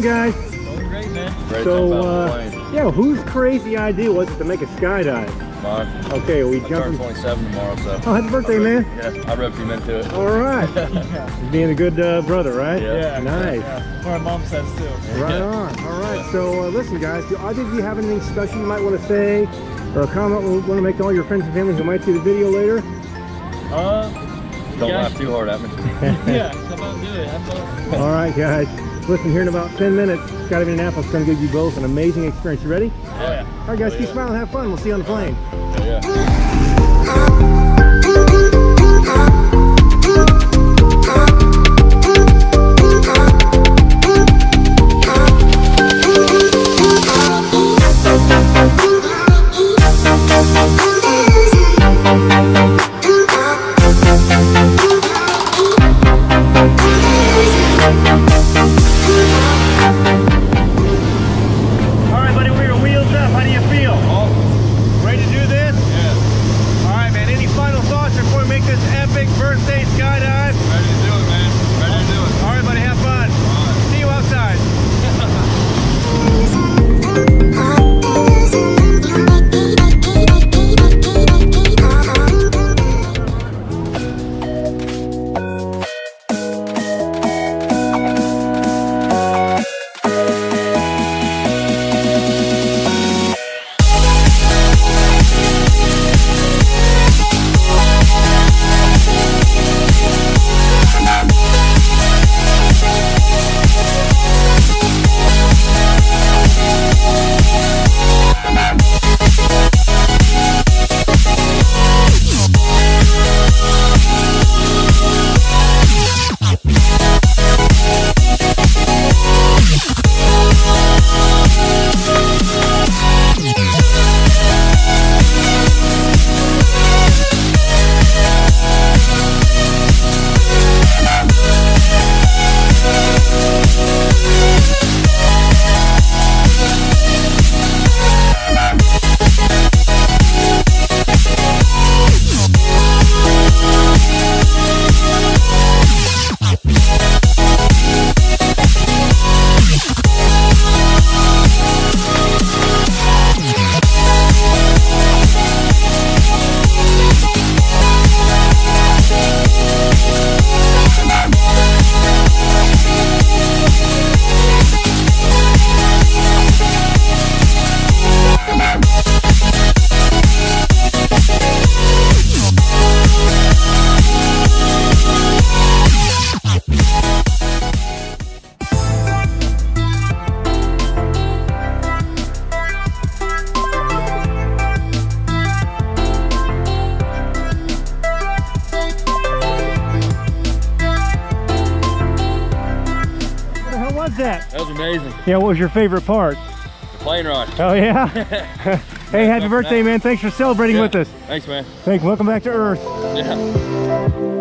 doing, guys? Going great, man. Great so, jump out uh, the plane. yeah, whose crazy idea was it to make a skydive? Mine. Okay, we I turn 27 tomorrow, so. Oh, happy birthday, man. Yeah, I roped him into it. All right. Being a good uh, brother, right? Yeah. Nice. Yeah. My mom says too. Right on. All right. So uh, listen, guys. Do either of you have anything special you might want to say, or a comment you want to make to all your friends and family who might see the video later? Uh, Don't Yeah. laugh too hard at me. yeah, come on, do it. Have fun. All right, guys. Listen, here in about 10 minutes, Skydive Indianapolis is going to give you both an amazing experience. You ready? Oh, yeah. All right, guys. Oh, keep smiling. Have fun. We'll see you on the plane. Oh, yeah. Epic birthday That? That was amazing. Yeah, what was your favorite part? The plane ride. Oh, yeah? hey, happy birthday, man. Thanks for celebrating Yeah. with us. Thanks, man. Thanks. Welcome back to Earth. Yeah.